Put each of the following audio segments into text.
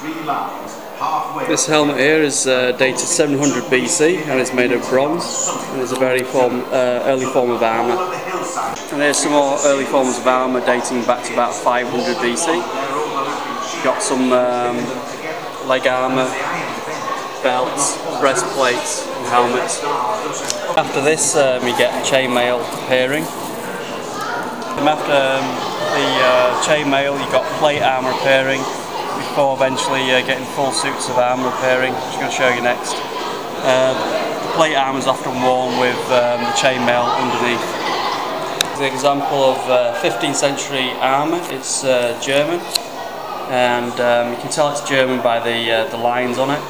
This helmet here is uh, dated 700 BC and it's made of bronze and it's a very form, uh, early form of armour. And here's some more early forms of armour dating back to about 500 BC. Got some um, leg armour, belts, breastplates and helmets. After this um, you get chainmail appearing. After um, the uh, chainmail you got plate armour appearing before eventually uh, getting full suits of armour repairing, which I'm going to show you next. Uh, the plate armour is often worn with um, the chainmail underneath. The example of uh, 15th century armour, it's uh, German and um, you can tell it's German by the, uh, the lines on it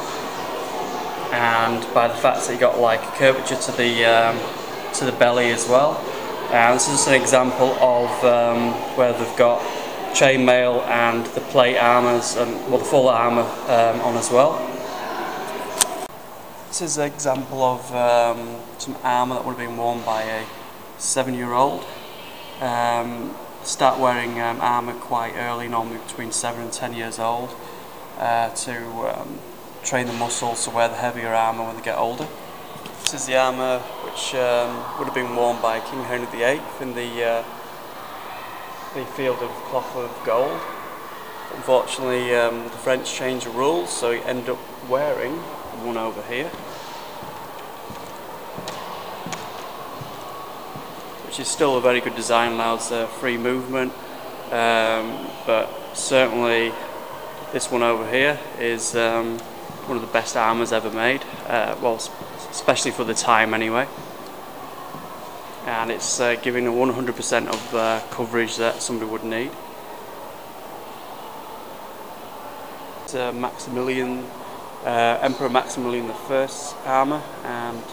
and by the fact that you got like a curvature to the, um, to the belly as well. And this is an example of um, where they've got chainmail and the plate armours and well the full armour um, on as well. This is an example of um, some armour that would have been worn by a seven year old. Um, start wearing um, armour quite early, normally between seven and ten years old, uh, to um, train the muscles to wear the heavier armour when they get older. This is the armour which um, would have been worn by King Henry VIII in the uh, the field of cloth of gold. Unfortunately, um, the French changed the rules, so he ended up wearing one over here. Which is still a very good design, allows uh, free movement, um, but certainly this one over here is um, one of the best armors ever made, uh, well, especially for the time anyway and it's uh, giving a 100% of uh, coverage that somebody would need. It's uh, Maximilian, uh, Emperor Maximilian I's armour and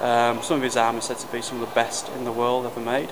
um, some of his armour is said to be some of the best in the world ever made.